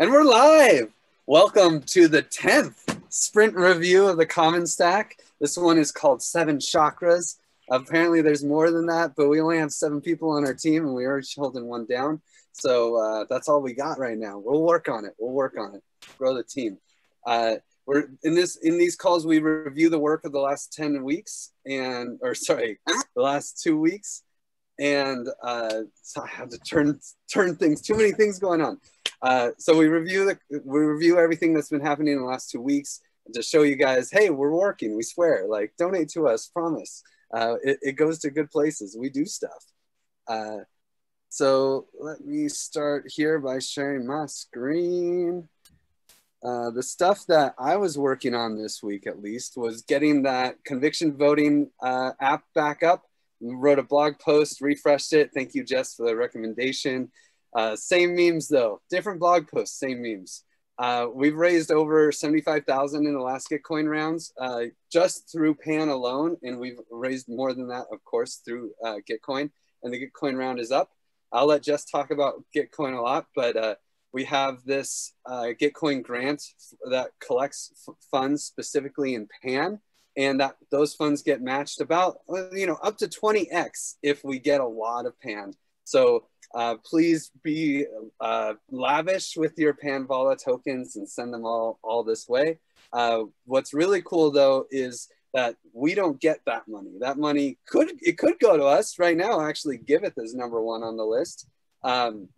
And we're live. Welcome to the 10th sprint review of the Common Stack. This one is called Seven Chakras. Apparently, there's more than that, but we only have seven people on our team and we are holding one down. So uh, that's all we got right now. We'll work on it. We'll work on it. Grow the team. Uh, we're in this in these calls we review the work of the last 10 weeks and or sorry the last two weeks and uh, so I have to turn turn things. Too many things going on. Uh, so we review the we review everything that's been happening in the last two weeks to show you guys, hey, we're working. We swear. Like donate to us. Promise. Uh, it, it goes to good places. We do stuff. Uh, so let me start here by sharing my screen. Uh, the stuff that I was working on this week, at least, was getting that conviction voting uh, app back up wrote a blog post, refreshed it. Thank you, Jess, for the recommendation. Uh, same memes though, different blog posts, same memes. Uh, we've raised over 75,000 in Alaska coin rounds uh, just through Pan alone. And we've raised more than that, of course, through uh, Gitcoin. And the Gitcoin round is up. I'll let Jess talk about Gitcoin a lot, but uh, we have this uh, Gitcoin grant that collects funds specifically in Pan and that those funds get matched about you know up to 20x if we get a lot of pan so uh, please be uh, lavish with your panvala tokens and send them all all this way. Uh, what's really cool though is that we don't get that money. That money could it could go to us. Right now actually giveth is number one on the list. Um,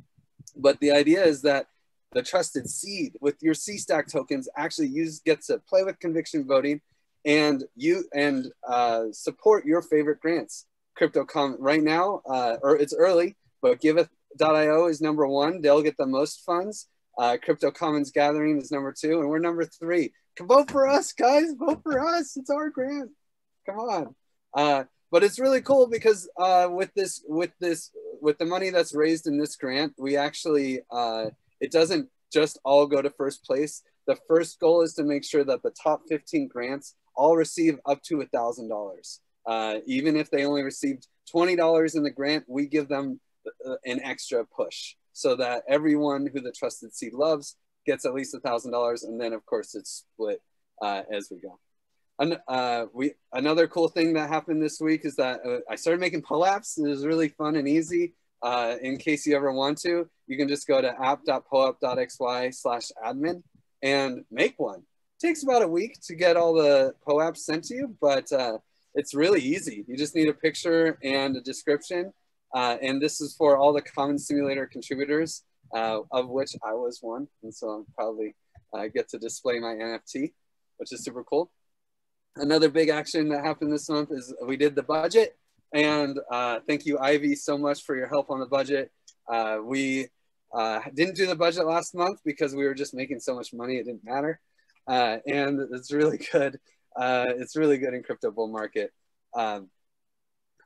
but the idea is that the trusted seed with your C stack tokens actually use gets to play with conviction voting and you and uh, support your favorite grants. Crypto.com right now, uh, or it's early, but Giveth.io is number one. They'll get the most funds. Uh, Crypto Commons Gathering is number two, and we're number three. Come vote for us, guys. Vote for us. It's our grant. Come on. Uh, but it's really cool because uh, with this, with this, with the money that's raised in this grant, we actually uh, it doesn't just all go to first place. The first goal is to make sure that the top 15 grants all receive up to a thousand dollars. Uh, even if they only received twenty dollars in the grant, we give them an extra push so that everyone who the trusted seed loves gets at least a thousand dollars, and then of course it's split uh, as we go. And uh, we another cool thing that happened this week is that uh, I started making POAPs. It was really fun and easy. Uh, in case you ever want to, you can just go to app.poap.xy slash admin and make one It takes about a week to get all the POAPs sent to you, but uh, it's really easy. You just need a picture and a description. Uh, and this is for all the Common Simulator contributors, uh, of which I was one. And so I'm probably uh, get to display my NFT, which is super cool. Another big action that happened this month is we did the budget. And uh, thank you, Ivy, so much for your help on the budget. Uh, we didn't do the budget last month because we were just making so much money, it didn't matter uh, and it's really good. Uh, it's really good in crypto bull market. Um,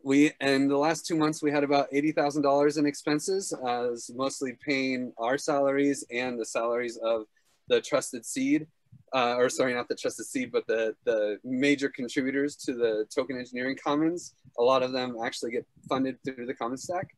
we in the last two months we had about eighty thousand dollars in expenses, uh, mostly paying our salaries and the salaries of the trusted seed, uh, or sorry, not the trusted seed, but the the major contributors to the token engineering commons. A lot of them actually get funded through the common stack,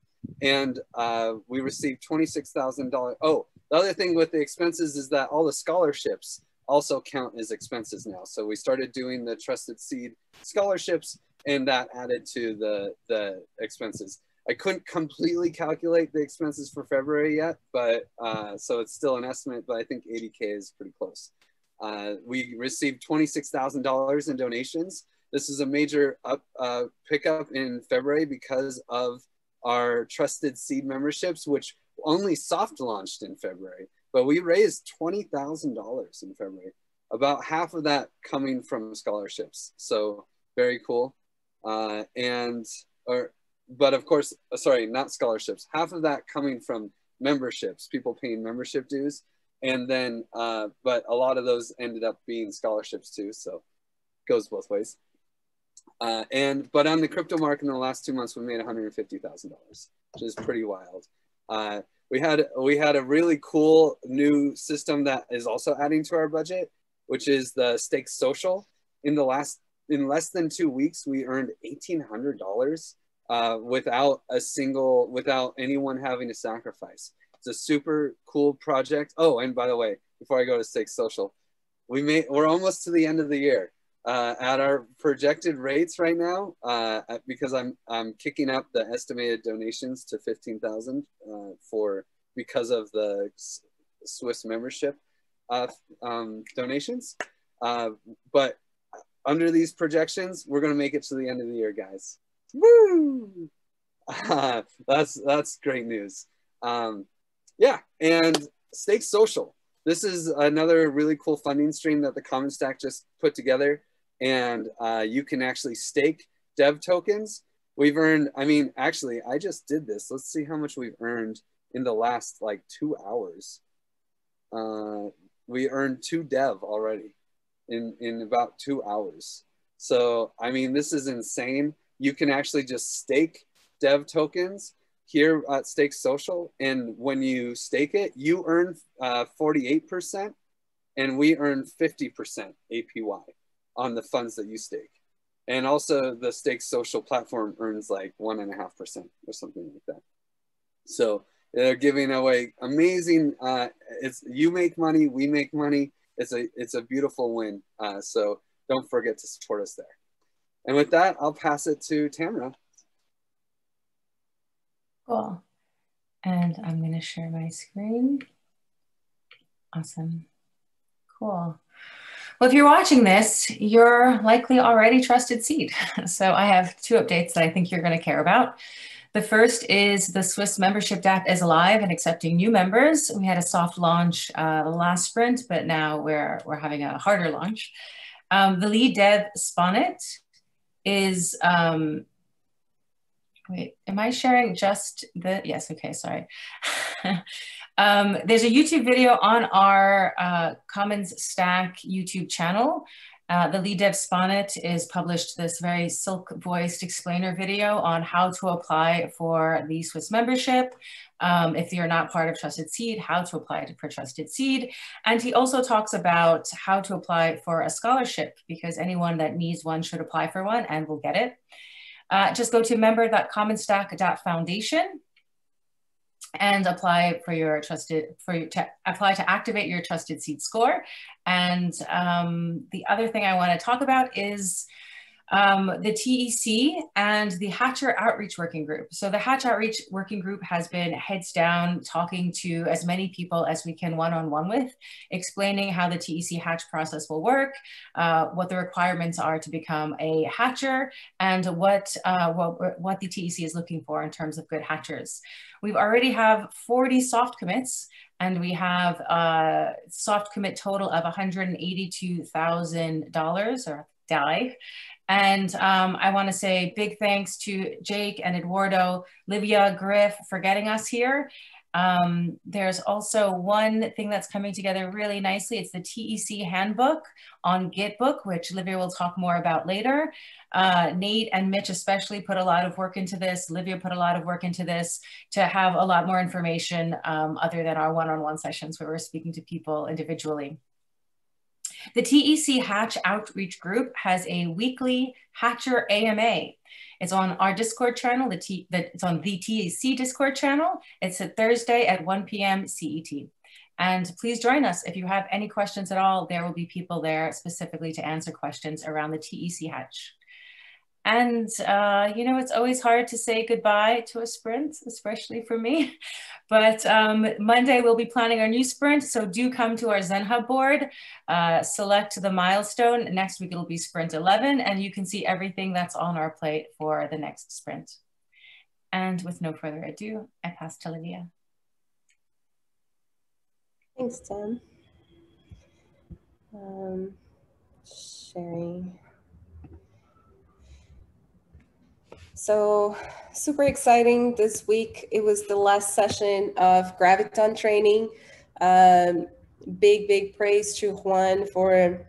and uh, we received twenty six thousand dollars. Oh, the other thing with the expenses is that all the scholarships also count as expenses now. So we started doing the Trusted Seed scholarships and that added to the, the expenses. I couldn't completely calculate the expenses for February yet, but uh, so it's still an estimate, but I think 80K is pretty close. Uh, we received $26,000 in donations. This is a major up uh, pickup in February because of our Trusted Seed memberships, which only soft launched in February. But we raised $20,000 in February, about half of that coming from scholarships. So very cool. Uh, and, or, but of course, uh, sorry, not scholarships, half of that coming from memberships, people paying membership dues. And then, uh, but a lot of those ended up being scholarships too. So goes both ways. Uh, and but on the crypto market in the last two months, we made $150,000, which is pretty wild. Uh, we had we had a really cool new system that is also adding to our budget, which is the Stake Social. In the last in less than two weeks, we earned eighteen hundred dollars uh, without a single without anyone having to sacrifice. it's a super cool project. Oh, and by the way, before I go to Stake Social, we may we're almost to the end of the year. Uh, at our projected rates right now, uh, because I'm I'm kicking up the estimated donations to fifteen thousand uh, for because of the Swiss membership uh, um, donations. Uh, but under these projections, we're gonna make it to the end of the year, guys. Woo! that's that's great news. Um, yeah, and Stake Social. This is another really cool funding stream that the Common Stack just put together, and uh, you can actually stake dev tokens. We've earned, I mean, actually, I just did this. Let's see how much we've earned in the last like two hours. Uh, we earned two dev already in, in about two hours. So, I mean, this is insane. You can actually just stake dev tokens here at Stake Social. And when you stake it, you earn uh, 48% and we earn 50% APY on the funds that you stake. And also the Stake Social platform earns like one and a half percent or something like that. So they're giving away amazing, uh, it's you make money, we make money. It's a, it's a beautiful win. Uh, so don't forget to support us there. And with that, I'll pass it to Tamara. Cool. And I'm going to share my screen. Awesome. Cool. Well, if you're watching this, you're likely already trusted seed. So I have two updates that I think you're going to care about. The first is the Swiss membership DApp is alive and accepting new members. We had a soft launch uh, last sprint, but now we're, we're having a harder launch. Um, the lead dev Sponnet is um, Wait, am I sharing just the, yes, okay, sorry. um, there's a YouTube video on our uh, Commons Stack YouTube channel. Uh, the lead dev Sponnet is published this very silk voiced explainer video on how to apply for the Swiss membership. Um, if you're not part of Trusted Seed, how to apply for Trusted Seed. And he also talks about how to apply for a scholarship because anyone that needs one should apply for one and will get it. Uh, just go to member.commonstack.foundation and apply for your trusted, for your, to apply to activate your trusted seed score. And um, the other thing I wanna talk about is um, the TEC and the Hatcher Outreach Working Group. So the Hatch Outreach Working Group has been heads down talking to as many people as we can one-on-one -on -one with, explaining how the TEC Hatch process will work, uh, what the requirements are to become a hatcher, and what, uh, what, what the TEC is looking for in terms of good hatchers. We've already have 40 soft commits and we have a soft commit total of $182,000 or DAI. And um, I want to say big thanks to Jake and Eduardo, Livia, Griff for getting us here. Um, there's also one thing that's coming together really nicely. It's the TEC handbook on Gitbook, which Livia will talk more about later. Uh, Nate and Mitch especially put a lot of work into this. Livia put a lot of work into this to have a lot more information um, other than our one-on-one -on -one sessions where we're speaking to people individually. The TEC Hatch Outreach Group has a weekly Hatcher AMA. It's on our Discord channel, the T, the, it's on the TEC Discord channel. It's a Thursday at 1 p.m. CET. And please join us if you have any questions at all. There will be people there specifically to answer questions around the TEC Hatch. And, uh, you know, it's always hard to say goodbye to a sprint, especially for me. But um, Monday we'll be planning our new sprint. So do come to our Zen Hub board, uh, select the milestone. Next week it'll be sprint 11 and you can see everything that's on our plate for the next sprint. And with no further ado, I pass to Livia. Thanks, Tim. Um, sharing. So super exciting this week. It was the last session of Graviton training. Um, big, big praise to Juan for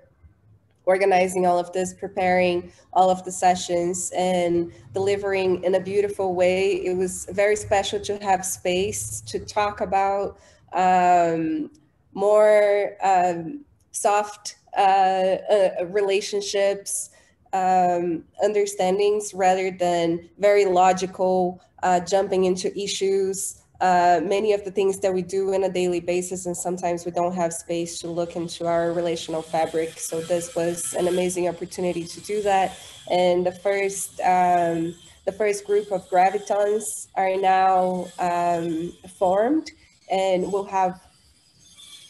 organizing all of this, preparing all of the sessions and delivering in a beautiful way. It was very special to have space to talk about um, more um, soft uh, uh, relationships, um, understandings rather than very logical uh, jumping into issues uh, many of the things that we do on a daily basis, and sometimes we don't have space to look into our relational fabric. So this was an amazing opportunity to do that. And the first, um, the first group of gravitons are now um, formed, and we'll have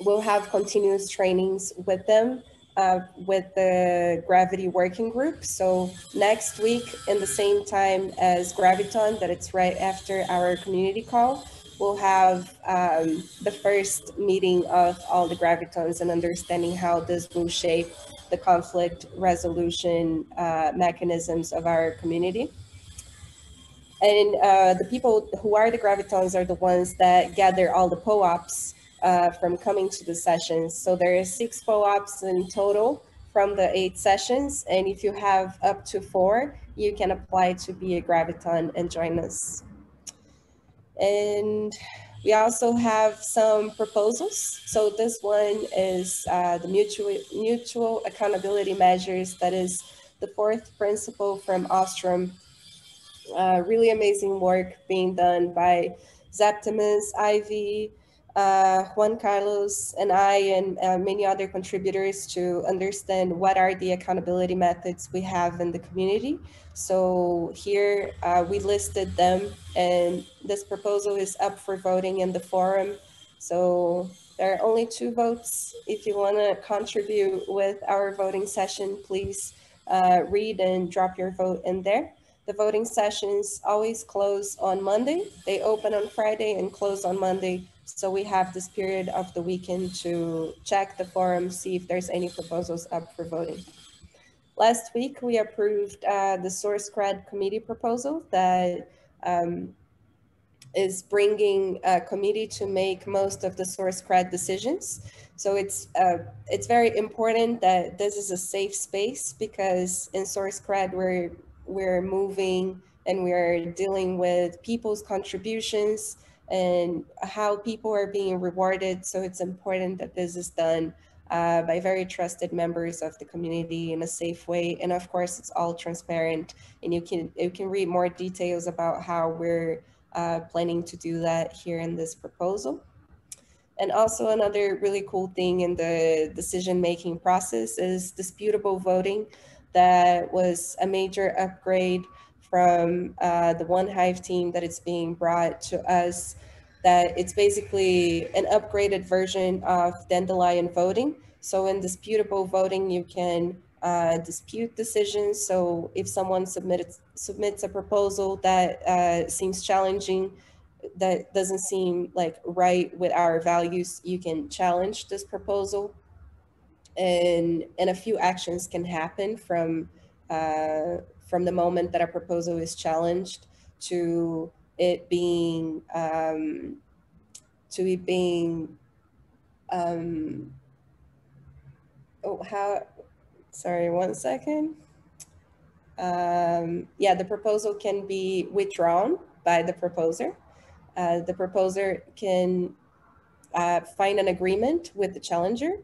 we'll have continuous trainings with them uh, with the gravity working group. So next week in the same time as Graviton, that it's right after our community call, we'll have um, the first meeting of all the gravitons and understanding how this will shape the conflict resolution uh, mechanisms of our community. And uh, the people who are the gravitons are the ones that gather all the POAPs uh, from coming to the sessions. So there are six POAPs in total from the eight sessions. And if you have up to four, you can apply to be a Graviton and join us. And we also have some proposals. So this one is uh, the mutual, mutual accountability measures. That is the fourth principle from Ostrom. Uh, really amazing work being done by Septimus, Ivy, uh, Juan Carlos and I and uh, many other contributors to understand what are the accountability methods we have in the community. So here uh, we listed them and this proposal is up for voting in the forum. So there are only two votes. If you want to contribute with our voting session, please uh, read and drop your vote in there. The voting sessions always close on Monday. They open on Friday and close on Monday so we have this period of the weekend to check the forum, see if there's any proposals up for voting. Last week, we approved uh, the SourceCred committee proposal that um, is bringing a committee to make most of the SourceCred decisions. So it's uh, it's very important that this is a safe space because in SourceCred we're we're moving and we're dealing with people's contributions and how people are being rewarded. So it's important that this is done uh, by very trusted members of the community in a safe way. And of course, it's all transparent and you can, you can read more details about how we're uh, planning to do that here in this proposal. And also another really cool thing in the decision-making process is disputable voting that was a major upgrade from uh, the One Hive team that it's being brought to us that it's basically an upgraded version of dandelion voting. So in disputable voting, you can uh, dispute decisions. So if someone submits submits a proposal that uh, seems challenging, that doesn't seem like right with our values, you can challenge this proposal. And, and a few actions can happen from uh, from the moment that a proposal is challenged to it being um, to it being um, oh how sorry one second. Um, yeah the proposal can be withdrawn by the proposer. Uh, the proposer can uh, find an agreement with the challenger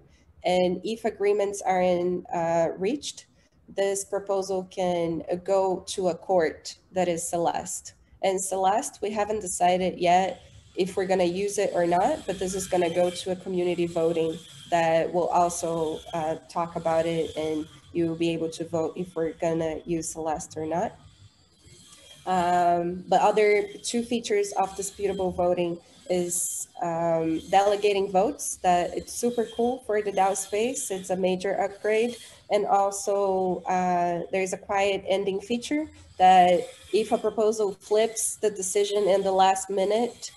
and if agreements are in, uh, reached this proposal can go to a court that is Celeste. And Celeste, we haven't decided yet if we're going to use it or not, but this is going to go to a community voting that will also uh, talk about it and you will be able to vote if we're going to use Celeste or not. Um, but other two features of disputable voting is um, delegating votes that it's super cool for the DAO space. It's a major upgrade. And also uh, there's a quiet ending feature that if a proposal flips the decision in the last minute,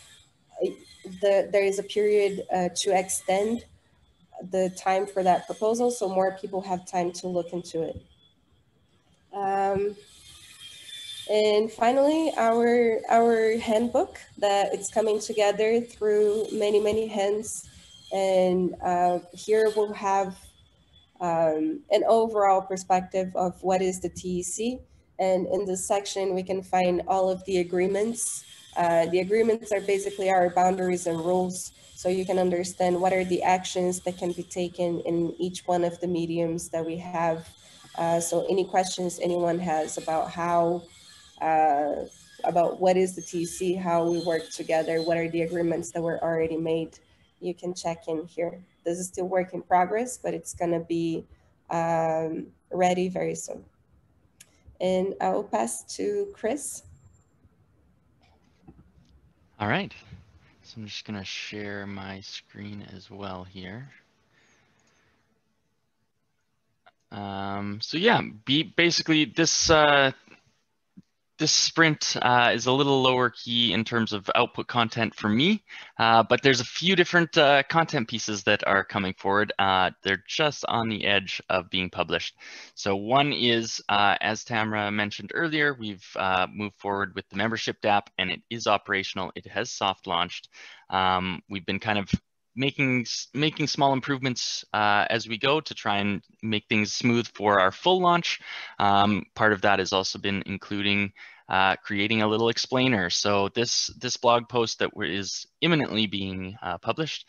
the, there is a period uh, to extend the time for that proposal so more people have time to look into it. Um, and finally, our, our handbook that it's coming together through many, many hands. And uh, here we'll have um, an overall perspective of what is the TEC. And in this section, we can find all of the agreements. Uh, the agreements are basically our boundaries and rules. So you can understand what are the actions that can be taken in each one of the mediums that we have. Uh, so any questions anyone has about how uh, about what is the TC, how we work together, what are the agreements that were already made, you can check in here. This is still work in progress, but it's going to be um, ready very soon. And I will pass to Chris. All right. So I'm just going to share my screen as well here. Um, so yeah, be, basically this uh, this sprint uh, is a little lower key in terms of output content for me, uh, but there's a few different uh, content pieces that are coming forward. Uh, they're just on the edge of being published. So one is, uh, as Tamara mentioned earlier, we've uh, moved forward with the membership DApp and it is operational. It has soft launched. Um, we've been kind of making making small improvements uh, as we go to try and make things smooth for our full launch. Um, part of that has also been including uh, creating a little explainer. So this this blog post that is imminently being uh, published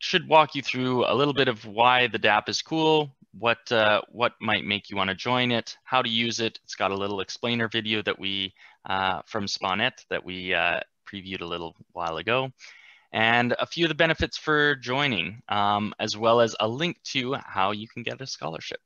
should walk you through a little bit of why the DApp is cool, what uh, what might make you want to join it, how to use it. It's got a little explainer video that we uh, from Sponnet that we uh, previewed a little while ago and a few of the benefits for joining, um, as well as a link to how you can get a scholarship.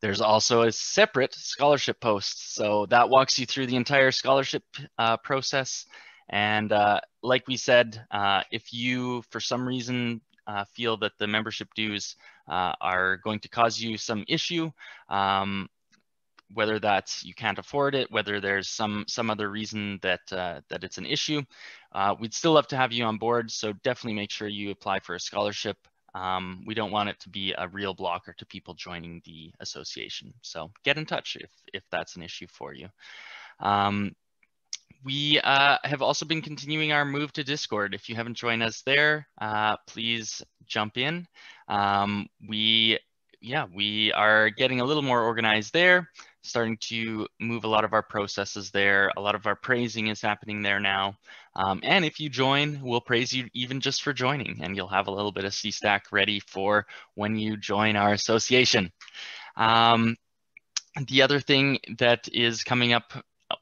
There's also a separate scholarship post. So that walks you through the entire scholarship uh, process. And uh, like we said, uh, if you, for some reason, uh, feel that the membership dues uh, are going to cause you some issue, um, whether that's you can't afford it, whether there's some some other reason that uh, that it's an issue, uh, we'd still love to have you on board. So definitely make sure you apply for a scholarship. Um, we don't want it to be a real blocker to people joining the association. So get in touch if if that's an issue for you. Um, we uh, have also been continuing our move to Discord. If you haven't joined us there, uh, please jump in. Um, we yeah, we are getting a little more organized there, starting to move a lot of our processes there. A lot of our praising is happening there now. Um, and if you join, we'll praise you even just for joining, and you'll have a little bit of CStack ready for when you join our association. Um, the other thing that is coming up,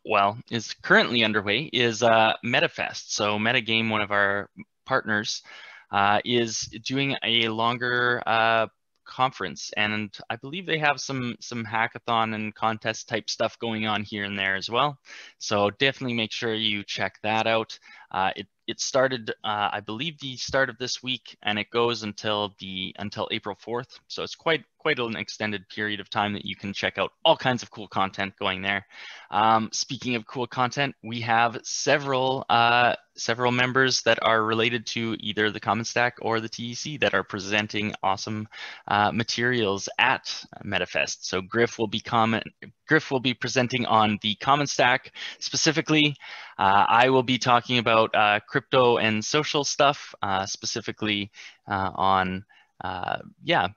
well, is currently underway is uh, MetaFest. So Metagame, one of our partners, uh, is doing a longer uh, conference and i believe they have some some hackathon and contest type stuff going on here and there as well. So definitely make sure you check that out uh, it it started, uh, I believe, the start of this week, and it goes until the until April 4th. So it's quite quite an extended period of time that you can check out all kinds of cool content going there. Um, speaking of cool content, we have several uh, several members that are related to either the Common Stack or the TEC that are presenting awesome uh, materials at MetaFest. So Griff will be comment Griff will be presenting on the Common Stack specifically. Uh, I will be talking about uh, crypto and social stuff, uh, specifically uh, on, uh, yeah,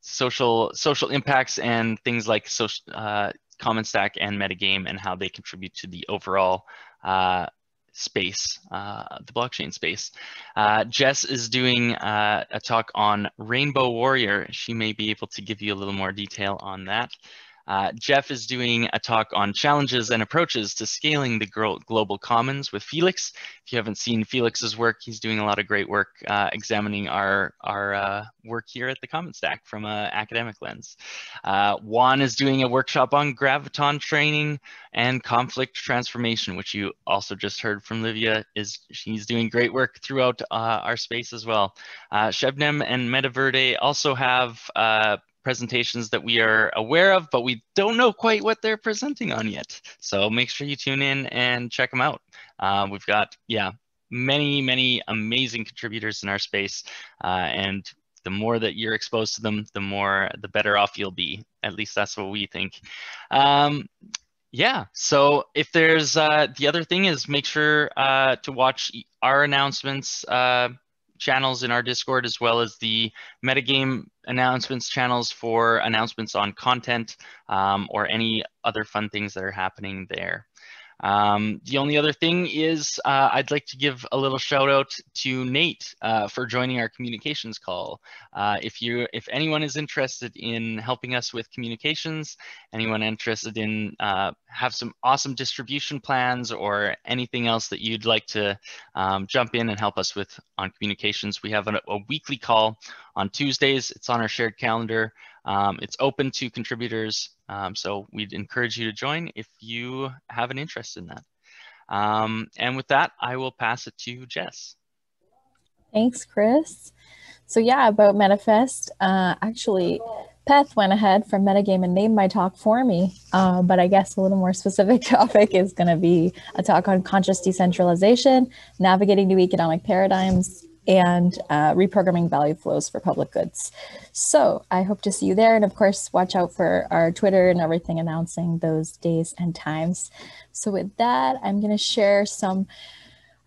social social impacts and things like social, uh, Common Stack and Metagame and how they contribute to the overall space, uh, the blockchain space. Uh, Jess is doing uh, a talk on Rainbow Warrior. She may be able to give you a little more detail on that. Uh, Jeff is doing a talk on challenges and approaches to scaling the global commons with Felix. If you haven't seen Felix's work, he's doing a lot of great work uh, examining our, our uh, work here at the Common Stack from an academic lens. Uh, Juan is doing a workshop on graviton training and conflict transformation, which you also just heard from Livia. Is She's doing great work throughout uh, our space as well. Uh, Shebnem and Metaverde also have presentations that we are aware of, but we don't know quite what they're presenting on yet. So make sure you tune in and check them out. Uh, we've got, yeah, many, many amazing contributors in our space. Uh, and the more that you're exposed to them, the more, the better off you'll be. At least that's what we think. Um, yeah, so if there's, uh, the other thing is make sure uh, to watch our announcements uh, channels in our Discord, as well as the metagame announcements channels for announcements on content um, or any other fun things that are happening there. Um, the only other thing is uh, I'd like to give a little shout out to Nate uh, for joining our communications call. Uh, if you, if anyone is interested in helping us with communications, anyone interested in uh, have some awesome distribution plans or anything else that you'd like to um, jump in and help us with on communications, we have a, a weekly call on Tuesdays. It's on our shared calendar. Um, it's open to contributors, um, so we'd encourage you to join if you have an interest in that. Um, and with that, I will pass it to Jess. Thanks, Chris. So yeah, about Metafest, uh, actually, Peth went ahead from Metagame and named my talk for me. Uh, but I guess a little more specific topic is going to be a talk on conscious decentralization, navigating new economic paradigms, and uh, reprogramming value flows for public goods. So I hope to see you there. And of course, watch out for our Twitter and everything announcing those days and times. So with that, I'm going to share some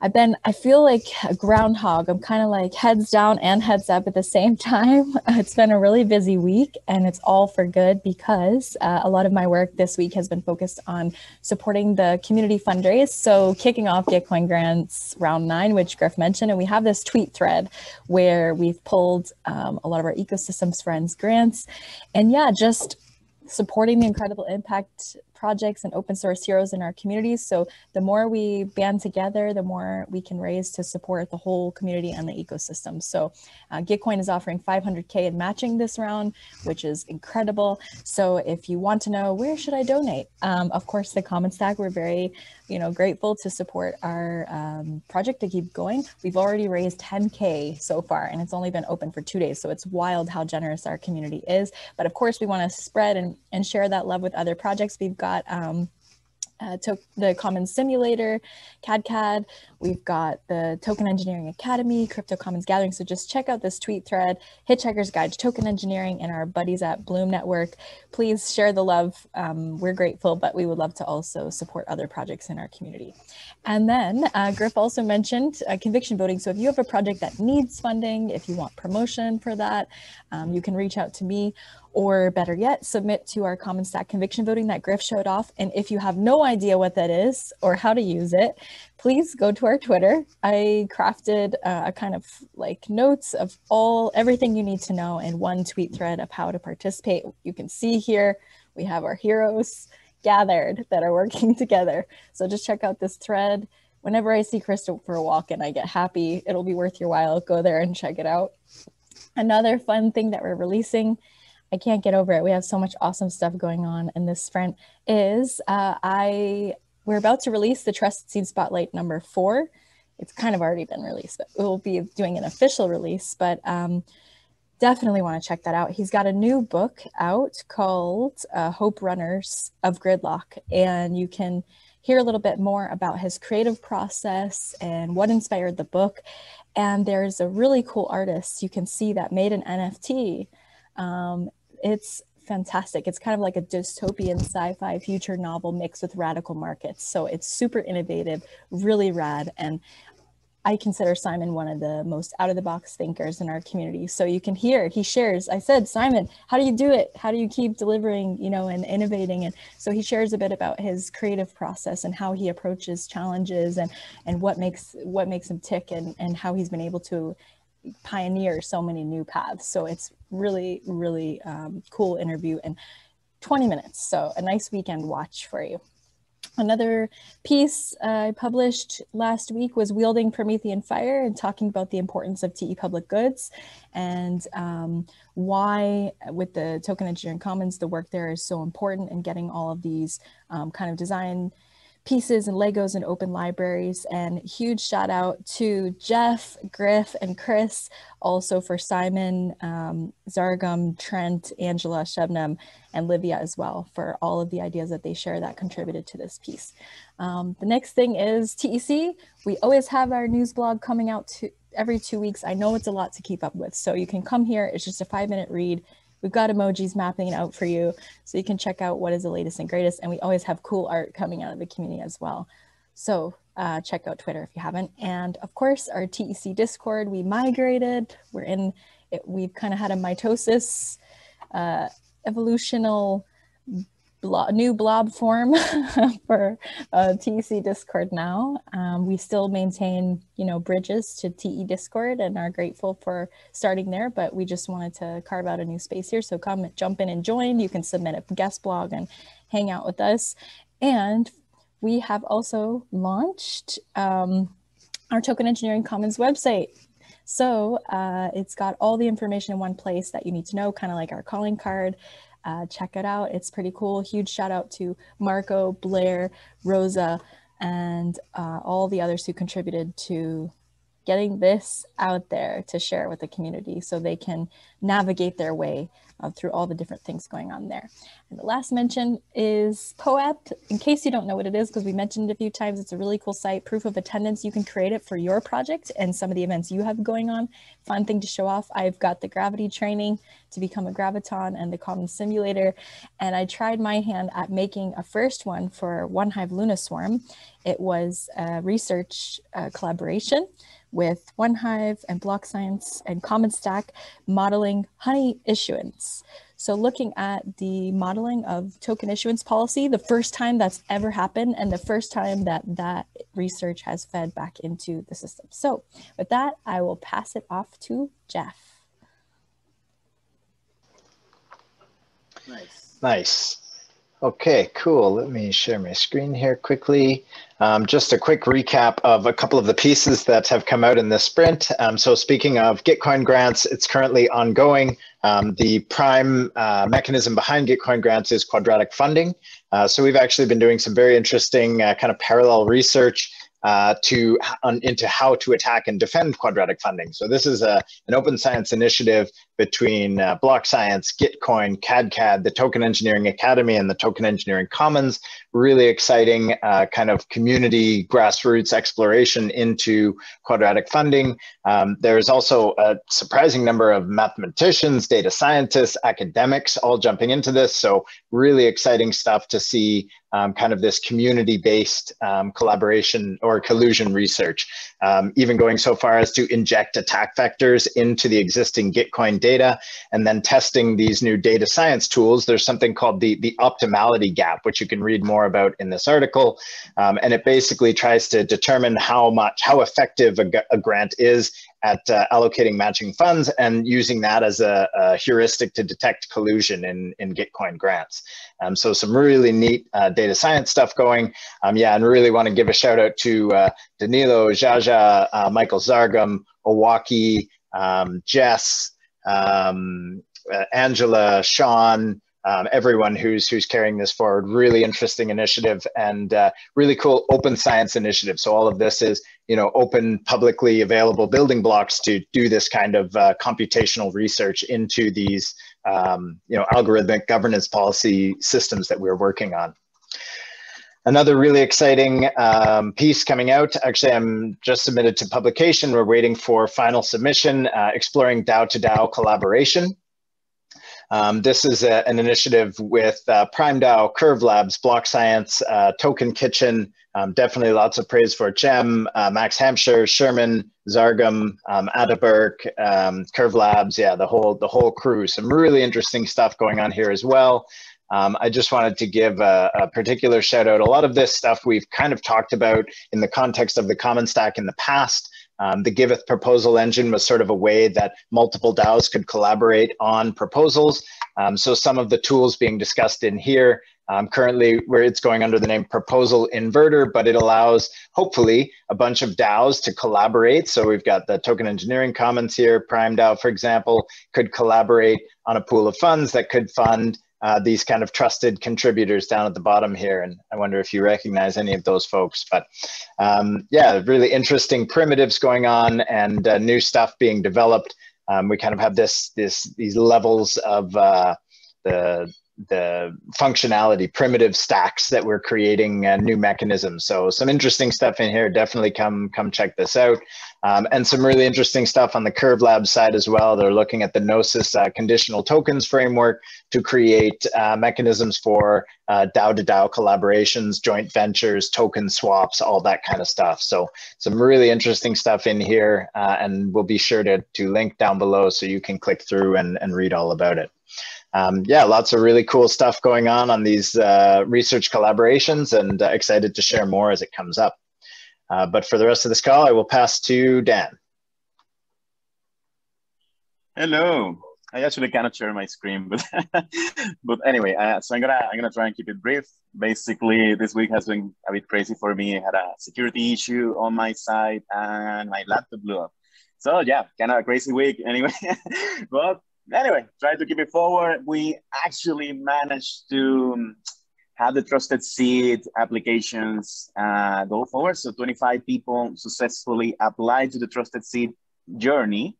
I've been, I feel like a groundhog. I'm kind of like heads down and heads up at the same time. It's been a really busy week and it's all for good because uh, a lot of my work this week has been focused on supporting the community fundraise. So, kicking off Gitcoin Grants round nine, which Griff mentioned, and we have this tweet thread where we've pulled um, a lot of our ecosystems friends grants. And yeah, just supporting the incredible impact projects and open source heroes in our communities. So the more we band together, the more we can raise to support the whole community and the ecosystem. So uh, Gitcoin is offering 500K in matching this round, which is incredible. So if you want to know where should I donate, um, of course, the Common Stack, we're very you know, grateful to support our um, project to keep going. We've already raised 10K so far, and it's only been open for two days. So it's wild how generous our community is. But of course, we want to spread and, and share that love with other projects. We've got got um, uh, the Common Simulator, CADCAD. We've got the Token Engineering Academy, Crypto Commons Gathering. So just check out this tweet thread, Hitchhiker's Guide to Token Engineering, and our buddies at Bloom Network. Please share the love. Um, we're grateful, but we would love to also support other projects in our community. And then uh, Griff also mentioned uh, conviction voting. So if you have a project that needs funding, if you want promotion for that, um, you can reach out to me or better yet, submit to our Common Stack conviction voting that Griff showed off. And if you have no idea what that is or how to use it, please go to our Twitter. I crafted uh, a kind of like notes of all everything you need to know in one tweet thread of how to participate. You can see here we have our heroes gathered that are working together. So just check out this thread. Whenever I see Christopher Walken, I get happy. It'll be worth your while. Go there and check it out. Another fun thing that we're releasing I can't get over it. We have so much awesome stuff going on in this sprint. Is uh, I we're about to release the Trusted Seed Spotlight number four. It's kind of already been released, but we'll be doing an official release. But um, definitely want to check that out. He's got a new book out called uh, Hope Runners of Gridlock, and you can hear a little bit more about his creative process and what inspired the book. And there's a really cool artist you can see that made an NFT um, it's fantastic. It's kind of like a dystopian sci-fi future novel mixed with radical markets. So it's super innovative, really rad. And I consider Simon one of the most out of the box thinkers in our community. So you can hear he shares. I said, Simon, how do you do it? How do you keep delivering, you know, and innovating? And so he shares a bit about his creative process and how he approaches challenges and and what makes what makes him tick and and how he's been able to pioneer so many new paths. So it's really, really um, cool interview and 20 minutes. So a nice weekend watch for you. Another piece I published last week was Wielding Promethean Fire and talking about the importance of TE public goods and um, why, with the Token Engineering Commons, the work there is so important in getting all of these um, kind of design pieces and Legos and open libraries. And huge shout out to Jeff, Griff, and Chris, also for Simon, um, Zargham, Trent, Angela, Shebnam, and Livia as well for all of the ideas that they share that contributed to this piece. Um, the next thing is TEC. We always have our news blog coming out to every two weeks. I know it's a lot to keep up with, so you can come here. It's just a five minute read We've got emojis mapping out for you so you can check out what is the latest and greatest. And we always have cool art coming out of the community as well. So uh, check out Twitter if you haven't. And of course, our TEC Discord, we migrated. We're in, it, we've kind of had a mitosis, uh, evolutional new blob form for uh, TEC Discord now. Um, we still maintain, you know, bridges to TE Discord and are grateful for starting there, but we just wanted to carve out a new space here. So come jump in and join. You can submit a guest blog and hang out with us. And we have also launched um, our Token Engineering Commons website. So uh, it's got all the information in one place that you need to know, kind of like our calling card. Uh, check it out. It's pretty cool. Huge shout out to Marco, Blair, Rosa, and uh, all the others who contributed to getting this out there to share with the community so they can navigate their way uh, through all the different things going on there. And the last mention is POAP. In case you don't know what it is, because we mentioned it a few times, it's a really cool site, proof of attendance. You can create it for your project and some of the events you have going on. Fun thing to show off. I've got the gravity training to become a graviton and the common simulator. And I tried my hand at making a first one for One Hive Luna Swarm. It was a research uh, collaboration with OneHive and Block Science and Common Stack modeling honey issuance. So looking at the modeling of token issuance policy, the first time that's ever happened and the first time that that research has fed back into the system. So with that, I will pass it off to Jeff. Nice. Nice. Okay, cool. Let me share my screen here quickly. Um, just a quick recap of a couple of the pieces that have come out in this sprint. Um, so speaking of Gitcoin grants, it's currently ongoing. Um, the prime uh, mechanism behind Gitcoin grants is quadratic funding. Uh, so we've actually been doing some very interesting uh, kind of parallel research uh, to on, into how to attack and defend quadratic funding. So this is a, an open science initiative between uh, Block Science, Gitcoin, CADCAD, the Token Engineering Academy, and the Token Engineering Commons. Really exciting uh, kind of community grassroots exploration into quadratic funding. Um, there's also a surprising number of mathematicians, data scientists, academics all jumping into this. So really exciting stuff to see um, kind of this community-based um, collaboration or collusion research, um, even going so far as to inject attack vectors into the existing Gitcoin data and then testing these new data science tools. There's something called the, the optimality gap, which you can read more about in this article. Um, and it basically tries to determine how much, how effective a, a grant is at uh, allocating matching funds and using that as a, a, heuristic to detect collusion in, in Gitcoin grants. Um, so some really neat uh, data science stuff going. Um, yeah, and really want to give a shout out to uh, Danilo, Jaja, uh, Michael Zargham, Owaki, um, Jess, um, uh, Angela, Sean, um, everyone who's who's carrying this forward. Really interesting initiative and uh, really cool open science initiative. So all of this is you know open, publicly available building blocks to do this kind of uh, computational research into these um, you know algorithmic governance policy systems that we're working on. Another really exciting um, piece coming out. Actually, I'm just submitted to publication. We're waiting for final submission, uh, exploring DAO to DAO collaboration. Um, this is a, an initiative with uh, Prime DAO, Curve Labs, Block Science, uh, Token Kitchen. Um, definitely lots of praise for Cem, uh, Max Hampshire, Sherman, Zargham, um, Adaberg, um, Curve Labs. Yeah, the whole the whole crew. Some really interesting stuff going on here as well. Um, I just wanted to give a, a, particular shout out. A lot of this stuff we've kind of talked about in the context of the Common Stack in the past. Um, the Giveth proposal engine was sort of a way that multiple DAOs could collaborate on proposals. Um, so some of the tools being discussed in here, um, currently where it's going under the name proposal inverter, but it allows hopefully a bunch of DAOs to collaborate. So we've got the token engineering commons here, Prime DAO, for example, could collaborate on a pool of funds that could fund uh, these kind of trusted contributors down at the bottom here. And I wonder if you recognize any of those folks. But um, yeah, really interesting primitives going on and uh, new stuff being developed. Um, we kind of have this, this, these levels of uh, the the functionality primitive stacks that we're creating uh, new mechanisms. So some interesting stuff in here. Definitely come come check this out um, and some really interesting stuff on the curve lab side as well. They're looking at the gnosis uh, conditional tokens framework to create uh, mechanisms for uh, dao to dao collaborations joint ventures token swaps all that kind of stuff. So some really interesting stuff in here uh, and we'll be sure to, to link down below so you can click through and, and read all about it. Um, yeah, lots of really cool stuff going on on these uh, research collaborations and uh, excited to share more as it comes up. Uh, but for the rest of this call, I will pass to Dan. Hello. I actually cannot share my screen, but but anyway, uh, so I'm gonna I'm gonna try and keep it brief. Basically, this week has been a bit crazy for me. I had a security issue on my side, and my laptop blew up. So yeah, kind of a crazy week anyway. but anyway, try to keep it forward. We actually managed to um, have the trusted seed applications uh, go forward. So 25 people successfully applied to the trusted seed journey.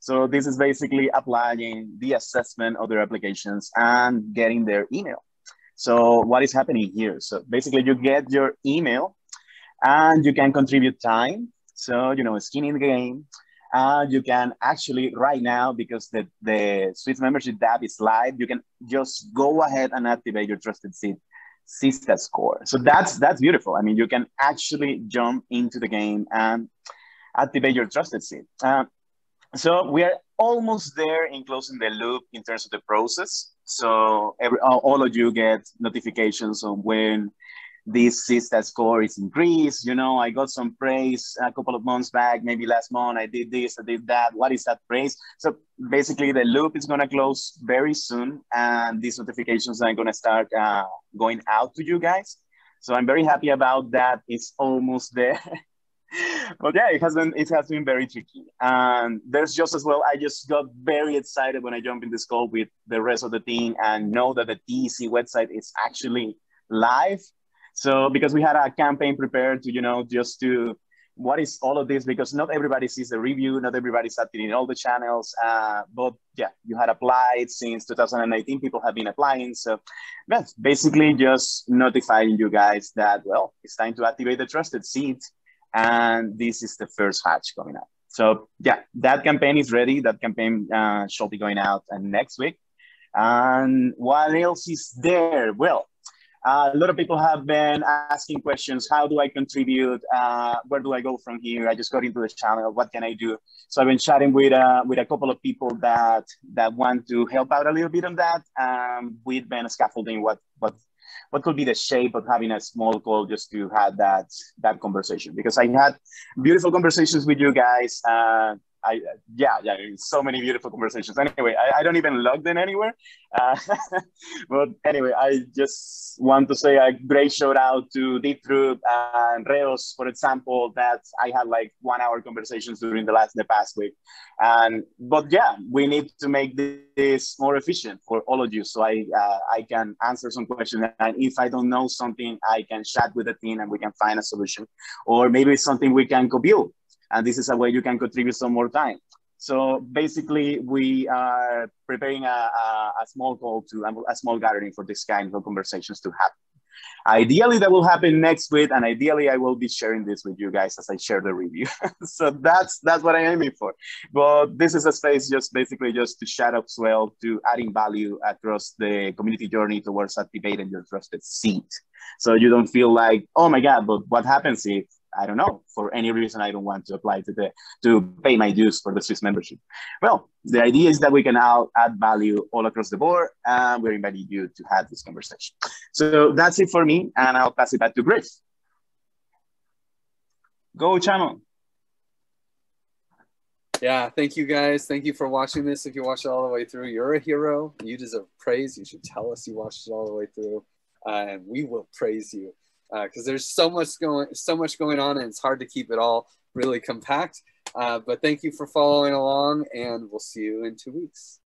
So this is basically applying the assessment of their applications and getting their email. So what is happening here? So basically you get your email and you can contribute time. So, you know, skin in the game. Uh, you can actually right now, because the, the Swiss membership DApp is live, you can just go ahead and activate your trusted seed CSTK score. So that's that's beautiful. I mean, you can actually jump into the game and activate your trusted seed. Uh, so we are almost there in closing the loop in terms of the process. So every, all of you get notifications on when this CSTK score is increased. You know, I got some praise a couple of months back, maybe last month. I did this, I did that. What is that praise? So basically, the loop is going to close very soon, and these notifications are going to start uh, going out to you guys. So I'm very happy about that. It's almost there. but yeah, it has been it has been very tricky. And there's just as well, I just got very excited when I jumped in this call with the rest of the team and know that the TEC website is actually live. So because we had a campaign prepared to, you know, just to what is all of this because not everybody sees the review, not everybody's active in all the channels. Uh, but yeah, you had applied since 2018. People have been applying, so that's basically just notifying you guys that well, it's time to activate the trusted seed and this is the first hatch coming up. So yeah, that campaign is ready. That campaign uh, shall be going out uh, next week. And what else is there? Well, a lot of people have been asking questions. How do I contribute? Uh, where do I go from here? I just got into the channel. What can I do? So I've been chatting with uh, with a couple of people that that want to help out a little bit on that. Um, we've been scaffolding what what what could be the shape of having a small call just to have that that conversation because i had beautiful conversations with you guys uh, I yeah yeah so many beautiful conversations. Anyway, I, I don't even log them anywhere. Uh, but anyway, I just want to say a great shout out to Deep and Reos, for example, that I had like one hour conversations during the last the past week. And but yeah, we need to make this more efficient for all of you, so I uh, I can answer some questions. And if I don't know something, I can chat with the team and we can find a solution, or maybe it's something we can co-build and this is a way you can contribute some more time. So basically, we are preparing a, a, a small call to a small gathering for this kind of conversations to happen. Ideally, that will happen next week, and ideally, I will be sharing this with you guys as I share the review. so that's that's what I'm aiming for. But this is a space just basically just to shout up as well to adding value across the community journey towards activating your trusted seed. So you don't feel like, oh my God, but what happens if I don't know, for any reason, I don't want to apply to the to pay my dues for the Swiss membership. Well, the idea is that we can now add value all across the board, and we're inviting you to have this conversation. So that's it for me, and I'll pass it back to Grace. Go channel. Yeah, thank you guys. Thank you for watching this. If you watched it all the way through, you're a hero. You deserve praise. You should tell us you watched it all the way through, uh, and we will praise you because uh, there's so much going so much going on and it's hard to keep it all really compact. Uh, but thank you for following along and we'll see you in two weeks.